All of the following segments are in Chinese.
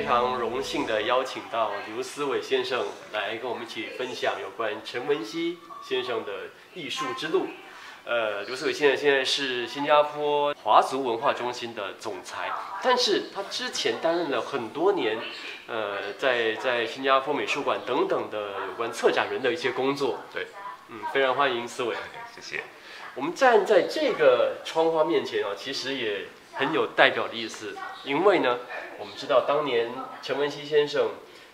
非常荣幸的邀请到刘思伟先生来跟我们一起分享有关陈文熙先生的艺术之路。呃，刘思伟先生现在是新加坡华族文化中心的总裁，但是他之前担任了很多年，呃，在在新加坡美术馆等等的有关策展人的一些工作。对，嗯，非常欢迎思伟。谢谢。我们站在这个窗花面前啊，其实也很有代表的意思，因为呢，我们知道当年陈文熙先生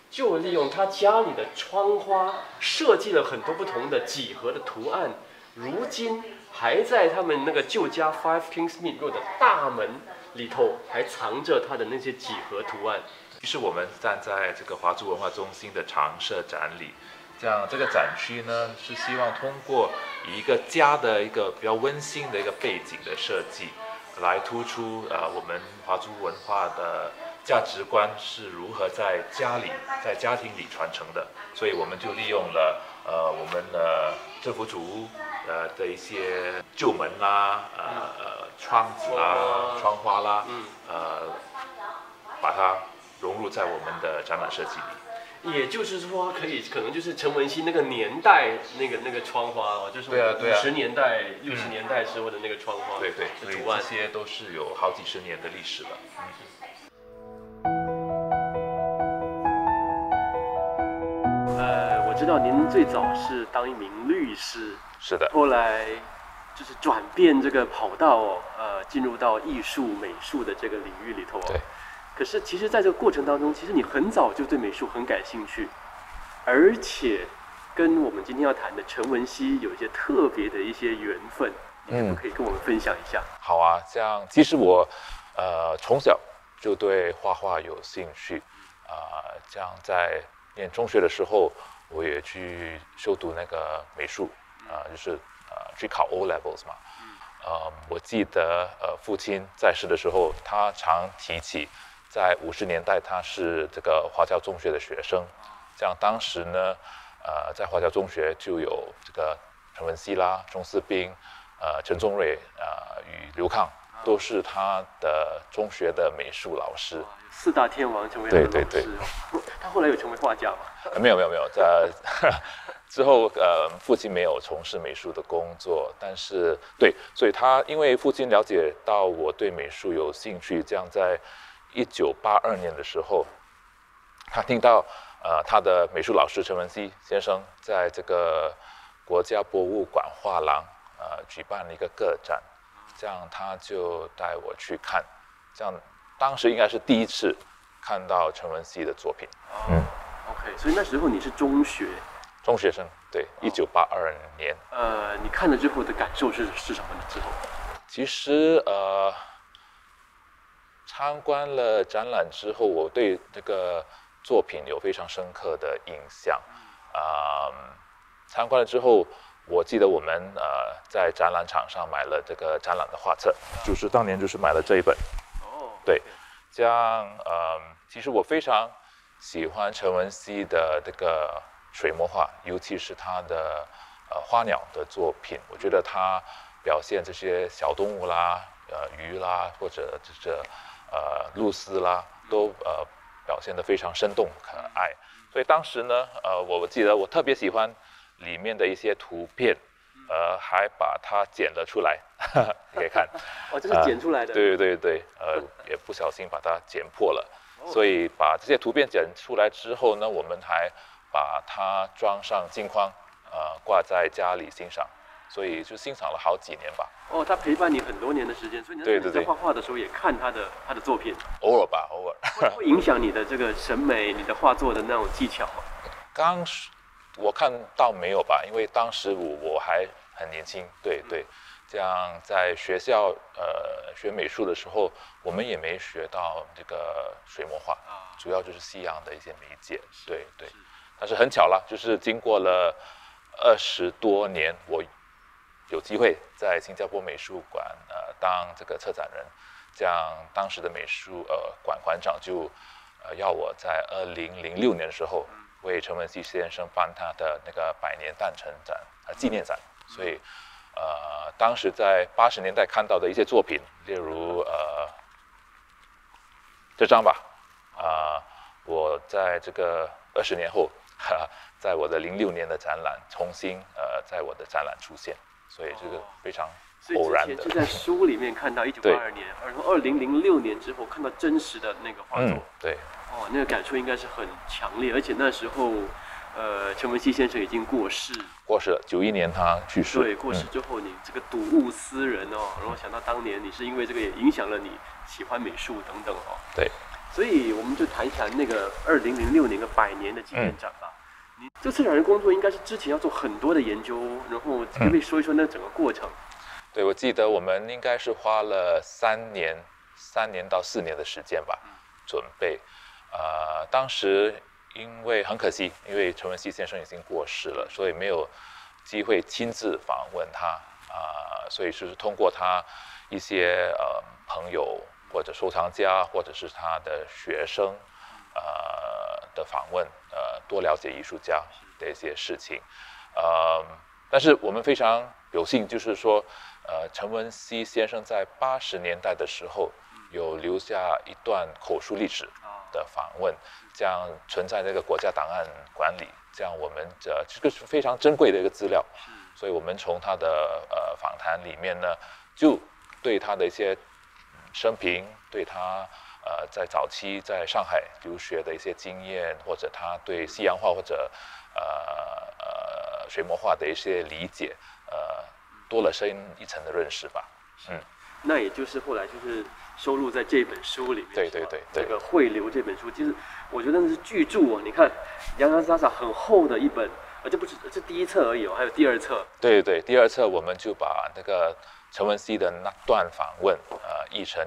就利用他家里的窗花设计了很多不同的几何的图案，如今还在他们那个旧家 Five Kingsmead Road 的大门里头还藏着他的那些几何图案。于是我们站在这个华族文化中心的常设展里。这样，这个展区呢是希望通过一个家的一个比较温馨的一个背景的设计，来突出呃我们华族文化的价值观是如何在家里、在家庭里传承的。所以我们就利用了呃我们的政府主屋呃的一些旧门啦、呃呃窗子啦、窗花啦，呃把它融入在我们的展览设计里。也就是说，可以可能就是陈文熙那个年代那个那个窗花哦，就是五十年代、六十年代时候的那个窗花，对对，图案，这些都是有好几十年的历史了。呃，我知道您最早是当一名律师，是的，后来就是转变这个跑道，呃，进入到艺术美术的这个领域里头。对。可是，其实，在这个过程当中，其实你很早就对美术很感兴趣，而且跟我们今天要谈的陈文熙有一些特别的一些缘分，嗯，可以跟我们分享一下。好啊，像其实我，呃，从小就对画画有兴趣，啊，这样在念中学的时候，我也去修读那个美术，啊，就是呃去考 O levels 嘛，呃，我记得呃父亲在世的时候，他常提起。在五十年代，他是这个华侨中学的学生。这样当时呢，呃，在华侨中学就有这个陈文熙啦、钟思斌、呃陈宗瑞、呃与刘抗，都是他的中学的美术老师。四大天王成为对对对。他后来有成为画家吗？没有没有没有，在 之后呃，父亲没有从事美术的工作，但是对，所以他因为父亲了解到我对美术有兴趣，这样在。一九八二年的时候，他听到，呃，他的美术老师陈文熙先生在这个国家博物馆画廊，呃，举办了一个个展，这样他就带我去看，这样当时应该是第一次看到陈文熙的作品。嗯，OK，所以那时候你是中学，中学生，对，一九八二年。呃，你看了之后的感受是是什么呢？之后，其实呃。参观了展览之后，我对这个作品有非常深刻的印象。啊，参观了之后，我记得我们呃在展览场上买了这个展览的画册，就是当年就是买了这一本。哦，对，这样呃，其实我非常喜欢陈文熙的这个水墨画，尤其是他的呃花鸟的作品，我觉得他表现这些小动物啦、呃鱼啦，或者这这。呃，露丝啦，都呃表现得非常生动可爱，所以当时呢，呃，我记得我特别喜欢里面的一些图片，呃，还把它剪了出来，你可以看。哦，这是剪出来的。对对对对，呃，也不小心把它剪破了，所以把这些图片剪出来之后呢，我们还把它装上镜框，呃，挂在家里欣赏。所以就欣赏了好几年吧。哦，他陪伴你很多年的时间，所以你在画画的时候也看他的他的作品。偶尔吧，偶尔。会影响你的这个审美，你的画作的那种技巧吗？刚我看到没有吧，因为当时我我还很年轻。对对，这样在学校呃学美术的时候，我们也没学到这个水墨画，主要就是西洋的一些媒介。对对，但是很巧了，就是经过了二十多年，我。有机会在新加坡美术馆呃当这个策展人，这样当时的美术呃馆馆长就呃要我在二零零六年的时候为陈文熙先生办他的那个百年诞辰展呃纪念展，所以呃当时在八十年代看到的一些作品，例如呃这张吧，啊我在这个二十年后，哈，在我的零六年的展览重新呃在我的展览出现，所以这个非常偶然的。就在书里面看到 一九八二年，然后二零零六年之后看到真实的那个画作，对，哦，那个感触应该是很强烈，而且那时候。呃，陈文熙先生已经过世，过世了，九一年他去世。对，过世之后，你这个睹物思人哦，然后想到当年你是因为这个也影响了你喜欢美术等等哦。对，所以我们就谈一谈那个二零零六年的百年的纪念展吧。你这策展人工作应该是之前要做很多的研究，然后可不可以说一说那整个过程？对，我记得我们应该是花了三年，三年到四年的时间吧，准备。呃，当时。因为很可惜，因为陈文熙先生已经过世了，所以没有机会亲自访问他啊，所以是通过他一些呃朋友或者收藏家或者是他的学生呃的访问，呃多了解艺术家的一些事情，呃，但是我们非常有幸，就是说呃陈文熙先生在八十年代的时候有留下一段口述历史。的访问，这样存在这个国家档案馆里，这样我们这这个是非常珍贵的一个资料，所以我们从他的呃访谈里面呢，就对他的一些生平，对他呃在早期在上海留学的一些经验，或者他对西洋画或者呃呃水墨画的一些理解，呃多了深一层的认识吧，嗯，那也就是后来就是。收录在这本书里面。对对对，这个《汇流》这本书，其实我觉得那是巨著啊！你看，洋洋洒洒很厚的一本，而这不是这第一册而已哦，还有第二册。对对，第二册我们就把那个陈文熙的那段访问，呃，译成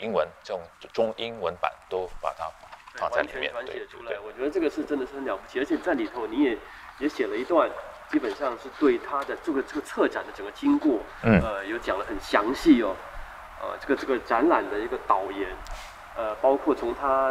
英文，这种中英文版都把它放在里面。完全写出来，我觉得这个是真的是很了不起，而且在里头你也也写了一段，基本上是对他的这个这个策展的整个经过，嗯，呃，有讲的很详细哦。呃，这个这个展览的一个导言，呃，包括从他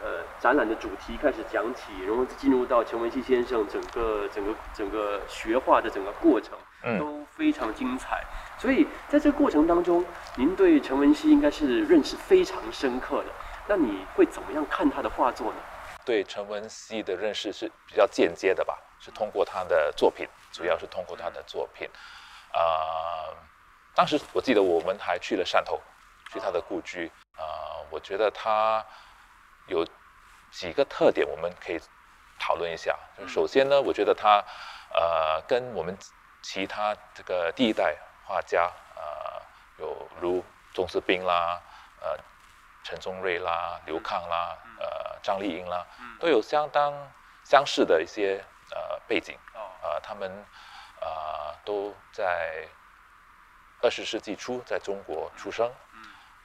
呃展览的主题开始讲起，然后进入到陈文熙先生整个整个整个学画的整个过程，都非常精彩。所以在这个过程当中，您对陈文熙应该是认识非常深刻的。那你会怎么样看他的画作呢？对陈文熙的认识是比较间接的吧，是通过他的作品，主要是通过他的作品，啊。当时我记得我们还去了汕头，去他的故居啊。我觉得他有几个特点，我们可以讨论一下。首先呢，我觉得他呃跟我们其他这个第一代画家呃有如钟思斌啦、呃陈宗瑞啦、刘抗啦、呃张丽英啦，都有相当相似的一些呃背景。呃，他们呃都在。二十世纪初在中国出生，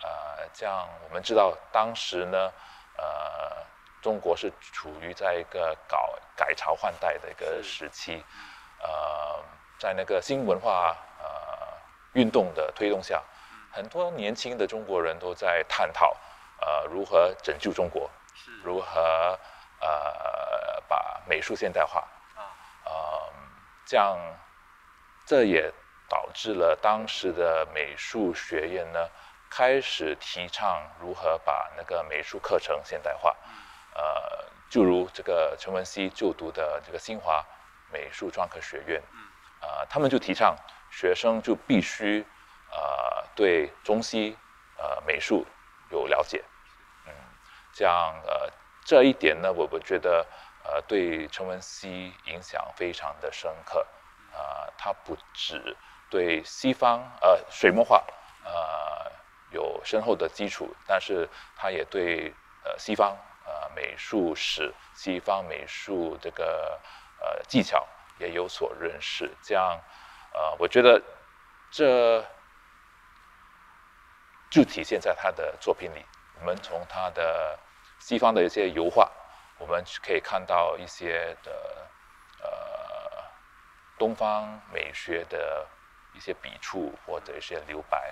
呃，这样我们知道当时呢，呃，中国是处于在一个搞改朝换代的一个时期，呃，在那个新文化呃运动的推动下，很多年轻的中国人都在探讨，呃，如何拯救中国，如何呃把美术现代化，啊，这样这也。导致了当时的美术学院呢，开始提倡如何把那个美术课程现代化，呃，就如这个陈文熙就读的这个新华美术专科学院，呃，他们就提倡学生就必须呃对中西呃美术有了解，嗯，这样呃这一点呢，我我觉得呃对陈文熙影响非常的深刻，呃，他不止。对西方呃水墨画呃有深厚的基础，但是他也对呃西方呃美术史、西方美术这个呃技巧也有所认识。这样呃，我觉得这就体现在他的作品里。我们从他的西方的一些油画，我们可以看到一些的呃东方美学的。一些笔触或者一些留白，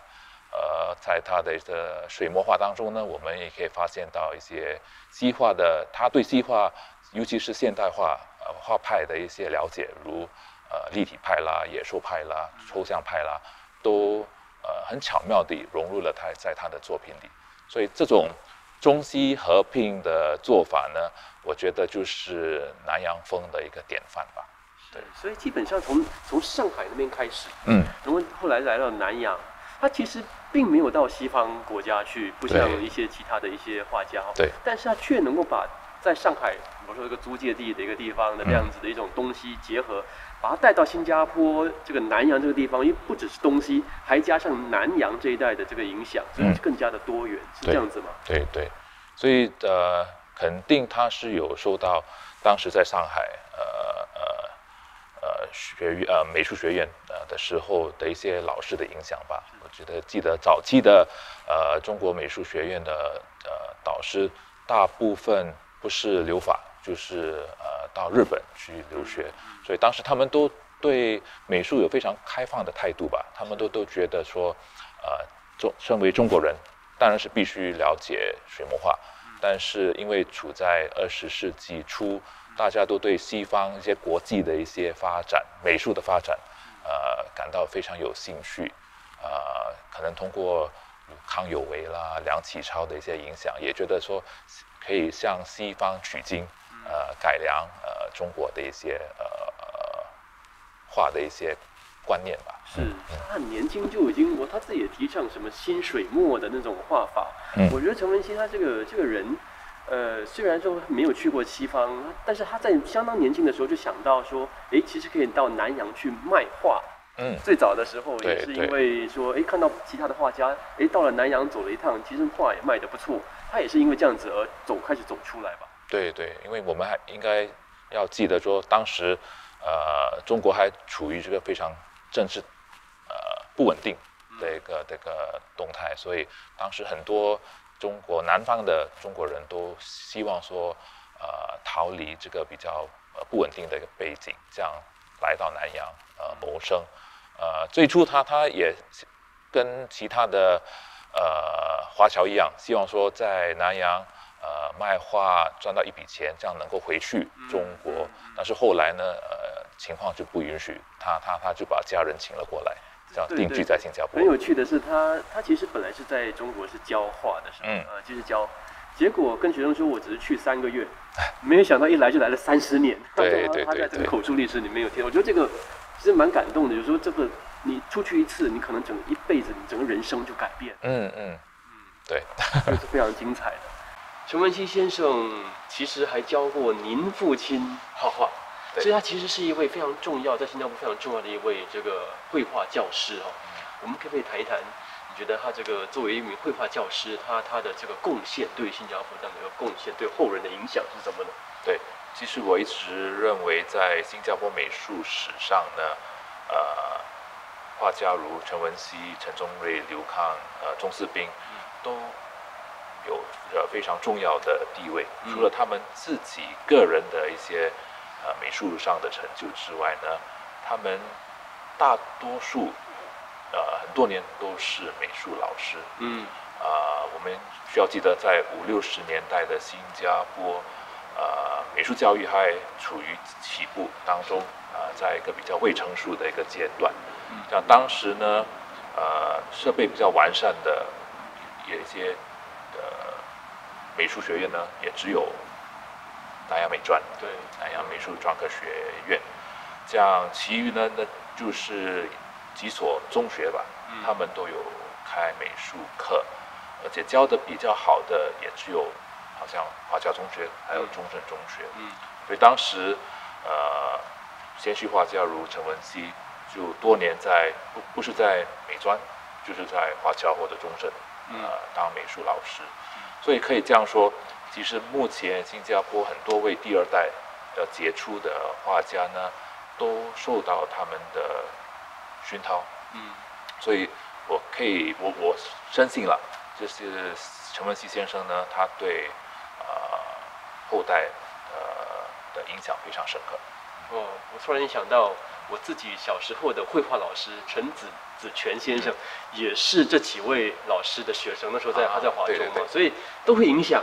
呃，在他的的水墨画当中呢，我们也可以发现到一些西画的，他对西画，尤其是现代化呃画派的一些了解，如呃立体派啦、野兽派啦、抽象派啦，都呃很巧妙地融入了他在他的作品里。所以这种中西合并的做法呢，我觉得就是南洋风的一个典范吧。对，所以基本上从从上海那边开始，嗯，然后后来来到南洋，他其实并没有到西方国家去，不像对。一些其他的一些画家，对，但是他却能够把在上海，比如说一个租界地的一个地方的这样子的一种东西结合，把它带到新加坡这个南洋这个地方，因为不只是东西，还加上南洋这一带的这个影响，所以嗯更加的多元，是这样子吗？对对，所以呃，肯定他是有受到当时在上海呃呃呃学院呃美术学院呃的时候的一些老师的影响吧。我觉得记得早期的呃中国美术学院的呃导师，大部分不是留法，就是呃到日本去留学，所以当时他们都对美术有非常开放的态度吧，他们都都觉得说，呃，中身为中国人，当然是必须了解水墨画，但是因为处在二十世纪初，大家都对西方一些国际的一些发展、美术的发展，呃，感到非常有兴趣，呃，可能通过康有为啦、梁启超的一些影响，也觉得说可以向西方取经，呃，改良呃中国的一些呃画的一些观念吧。是，他很年轻就已经，我他自己也提倡什么新水墨的那种画法。嗯我觉得陈文熙他这个这个人，呃，虽然说没有去过西方，但是他在相当年轻的时候就想到说，哎，其实可以到南洋去卖画。嗯，最早的时候也是因为说，哎，看到其他的画家，哎，到了南洋走了一趟，其实画也卖得不错。他也是因为这样子而走开始走出来吧。对对，因为我们还应该要记得说，当时呃中国还处于这个非常政治呃不稳定的一个这个动态，所以当时很多中国南方的中国人都希望说呃逃离这个比较呃不稳定的一个背景，这样来到南洋呃谋生。呃，最初他他也跟其他的呃华侨一样，希望说在南洋呃卖画赚到一笔钱，这样能够回去中国。但是后来呢，呃情况就不允许，他他他就把家人请了过来，这样定居在新加坡很。有趣的是他，他其实本来是在中国是教画的，是吧？嗯呃，就是教，结果跟学生说我只是去三个月，没有想到一来就来了三十年。对对对他在这个口述历史里面有听，我觉得这个其实蛮感动的。有时候这个你出去一次，你可能整一辈子，你整个人生就改变，嗯嗯，对，这是非常精彩的。陈文熙先生其实还教过您父亲画画，所以他其实是一位非常重要，在新加坡非常重要的一位这个绘画教师哦。我们可不可以谈一谈？你觉得他这个作为一名绘画教师，他他的这个贡献对新加坡这样的一个贡献，对后人的影响是什么呢？对，其实我一直认为，在新加坡美术史上呢，呃，画家如陈文熙、陈宗瑞、刘康、呃钟士斌，都有呃非常重要的地位。嗯除了他们自己个人的一些呃美术上的成就之外呢，他们大多数呃很多年都是美术老师。嗯啊、我们需要记得，在五六十年代的新加坡，呃，美术教育还处于起步当中，啊、在一个比较未成熟的一个阶段。像当时呢，呃，设备比较完善的，有一些呃美术学院呢，也只有南洋美专，对，南洋美术专科学院。这样，其余呢，那就是几所中学吧，嗯他们都有开美术课，而且教的比较好的也只有好像华侨中学还有中正中学。嗯所以当时，呃，先驱画家如陈文熙，就多年在不不是在美专，就是在华侨或者中正，嗯呃，当美术老师。所以可以这样说，其实目前新加坡很多位第二代的杰出的画家呢，都受到他们的熏陶。嗯所以我可以，我我深信了，就是陈文熙先生呢，他对呃后代呃的影响非常深刻。哦，我突然想到我自己小时候的绘画老师陈子子全先生，也是这几位老师的学生。那时候在啊他在华中嘛，所以都会影响。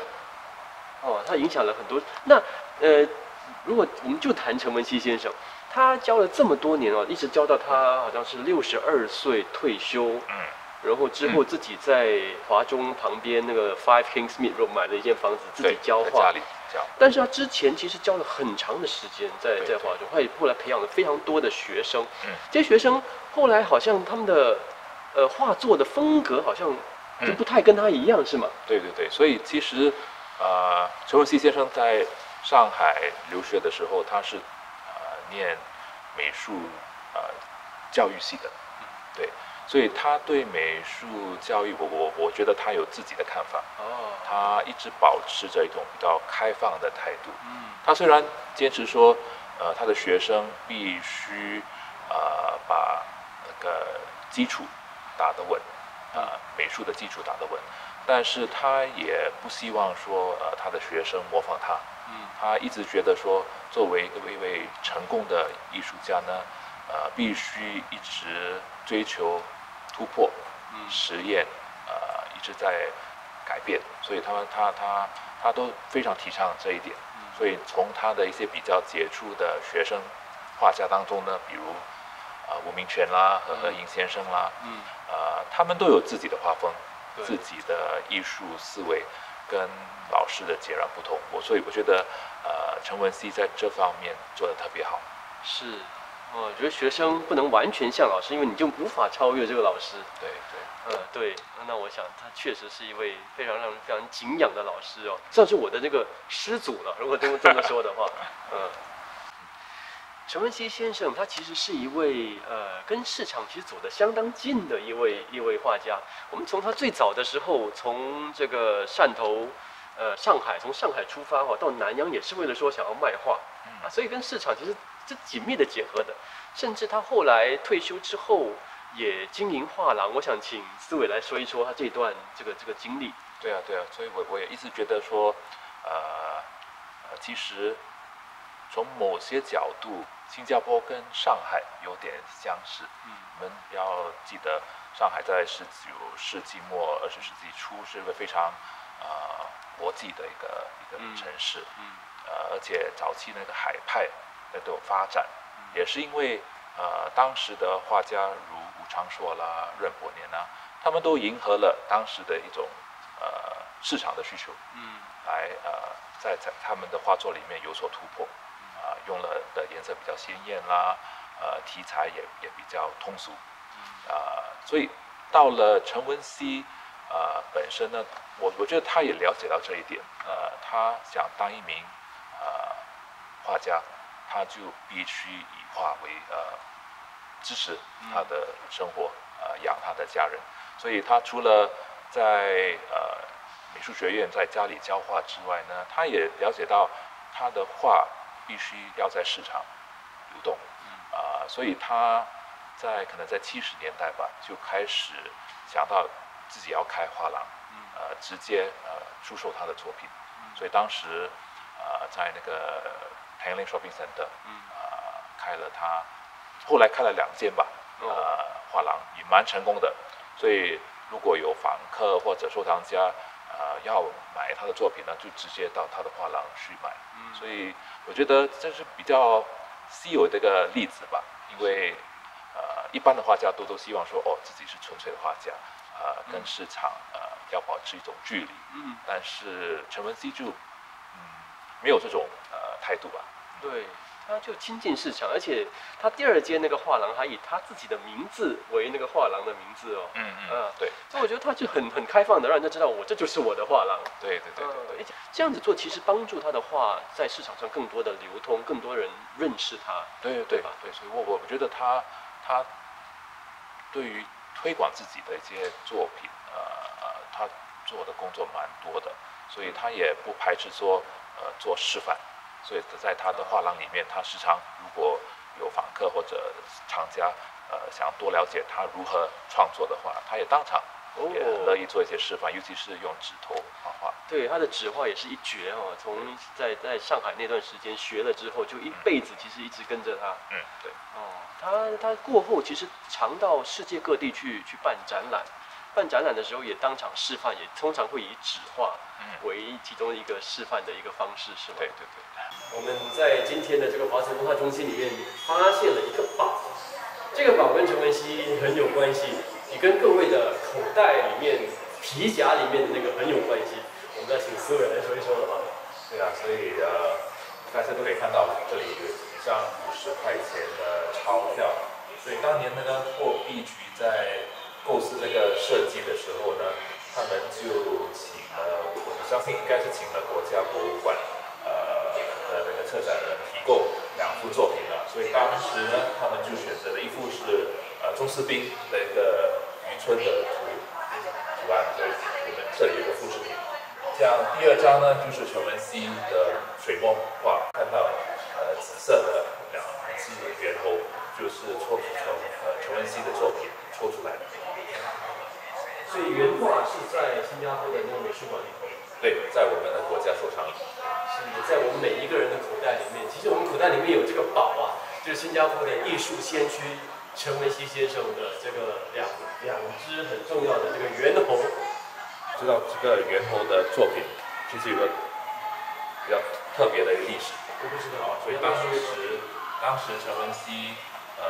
哦，他影响了很多。那呃，如果我们就谈陈文熙先生，他教了这么多年哦，一直教到他好像是六十二岁退休。嗯，然后之后自己在华中旁边那个 Five Kingsmead Road 买了一间房子，自己对教画但是他之前其实教了很长的时间在在华中，他也后来培养了非常多的学生。嗯。这些学生后来好像他们的呃画作的风格好像就嗯不太跟他一样，是吗？对对对，所以其实呃，陈文熙先生在上海留学的时候，他是呃念美术呃教育系的，对，所以他对美术教育，我我我觉得他有自己的看法，哦，他一直保持着一种比较开放的态度。嗯。他虽然坚持说，呃，他的学生必须呃把那个基础打得稳，呃，美术的基础打得稳，但是他也不希望说，呃，他的学生模仿他。嗯。他一直觉得说，作为一位成功的艺术家呢，呃，必须一直追求突破、嗯实验，呃，一直在改变，所以他们他他他都非常提倡这一点。所以从他的一些比较杰出的学生画家当中呢，比如呃吴明全啦、何何英先生啦，嗯呃，他们都有自己的画风，自己的艺术思维跟老师的截然不同。我所以我觉得，呃，陈文熙在这方面做的特别好。是。哦，我觉得学生不能完全像老师，因为你就无法超越这个老师。对对。呃，对，那我想他确实是一位非常让人非常敬仰的老师哦，算是我的这个师祖了。如果这么这么说的话，嗯，陈文熙先生他其实是一位呃跟市场其实走得相当近的一位一位画家。我们从他最早的时候，从这个汕头。呃，上海从上海出发哈，到南洋也是为了说想要卖画啊，所以跟市场其实是紧密的结合的。甚至他后来退休之后，也经营画廊。我想请思伟来说一说他这段这个这个经历。对啊，对啊，所以我我也一直觉得说，呃，呃，其实从某些角度，新加坡跟上海有点相似。嗯我们要记得，上海在十九世纪末、二十世纪初是一个非常呃国际的一个一个嗯城市，嗯呃，而且早期那个海派的都有发展，嗯。也是因为呃当时的画家如吴昌硕啦、任伯年啦，他们都迎合了当时的一种呃市场的需求，嗯。来呃在在他们的画作里面有所突破，啊、用了的颜色比较鲜艳啦，呃题材也也比较通俗，啊、所以到了陈文熙呃本身呢，我我觉得他也了解到这一点，呃，他想当一名呃画家，他就必须以画为呃支持他的生活，呃养他的家人，所以他除了在呃美术学院在家里教画之外呢，他也了解到他的画必须要在市场流动，啊、所以他在可能在七十年代吧，就开始想到自己要开画廊，呃，直接呃出售他的作品，所以当时呃在那个 Tanglin Shopping Center，呃开了他，后来开了两间吧，呃画廊也蛮成功的，所以如果有访客或者收藏家呃要买他的作品呢，就直接到他的画廊去买，嗯。所以我觉得这是比较稀有的一个例子吧，因为呃一般的画家都都希望说哦自己是纯粹的画家，呃跟市场呃要保持一种距离，嗯，但是陈文熙就嗯没有这种呃态度吧，对，他就亲近市场，而且他第二间那个画廊还以他自己的名字为那个画廊的名字哦。嗯嗯对所以我觉得他就很很开放的，让人家知道我这就是我的画廊。对对对对而且这样子做其实帮助他的画在市场上更多的流通，更多人认识他。对对对吧对对，所以我我我觉得他他对于推广自己的一些作品，呃呃，他做的工作蛮多的，所以他也不排斥说呃做示范，所以在他的画廊里面，他时常如果有访客或者厂家呃想多了解他如何创作的话，他也当场哦也很乐意做一些示范，尤其是用纸头画画。对他的纸画也是一绝哦，从在在上海那段时间学了之后，就一辈子其实一直跟着他。嗯，对。哦，他他过后其实常到世界各地去去办展览，办展览的时候也当场示范，也通常会以纸画嗯为其中一个示范的一个方式，是吗？对对对。我们在今天的这个华城文化中心里面发现了一个宝，这个宝跟陈文熙很有关系。也跟各位的口袋里面、皮夹里面的那个很有关系。我们再请思伟来说一说了吧。对啊，所以呃，大家都可以看到这里有一张五十块钱的钞票。所以当年那个货币局在构思这个设计的时候呢，他们就请了，我相信应该是请了国家博物馆呃的那个策展人提供两幅作品了。所以当时呢，他们就选择了一幅是呃钟士斌的一个渔村的图图案，所以我们这里有个复制品。像第二张呢，就是陈文熙的水墨画，看到呃紫色的两只猿猴，就是抽取从呃陈文熙的作品抽出来的。所以原画是在新加坡的那个美术馆里头，对，在我们的国家收藏里，是在我们每一个人的口袋里面。其实我们口袋里面有这个宝新加坡的艺术先驱陈文熙先生的这个两两只很重要的这个猿猴。知道这个猿猴的作品，其实有个比较特别的一个历史。我不知道啊，所以当时当时陈文熙呃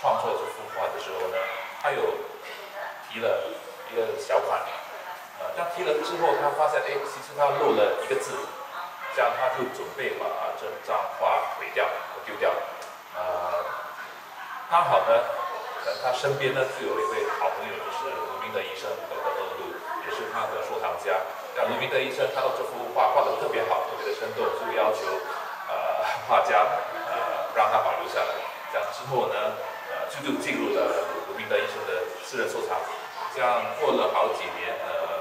创作这幅画的时候呢，他有提了一个小款，呃，但提了之后，他发现哎，其实他漏了一个字，这样他就准备把这张画毁掉、丢掉。刚好呢，可能他身边呢就有一位好朋友，就是卢明德医生，德德二路。也是他的收藏家，像卢明德医生看到这幅画画的特别好，特别的生动，就要求呃画家呃让他保留下来。这样之后呢，呃就就进入了卢明德医生的私人收藏。这样过了好几年，呃，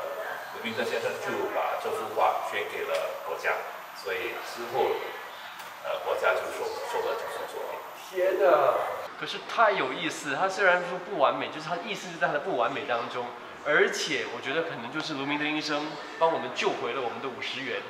卢明德先生就把这幅画捐给了国家，所以之后呃国家就收收了这幅作品。天哪！可是太有意思，他虽然说不完美，就是它意思是在他的不完美当中。而且我觉得可能就是卢明德医生帮我们救回了我们的五十元。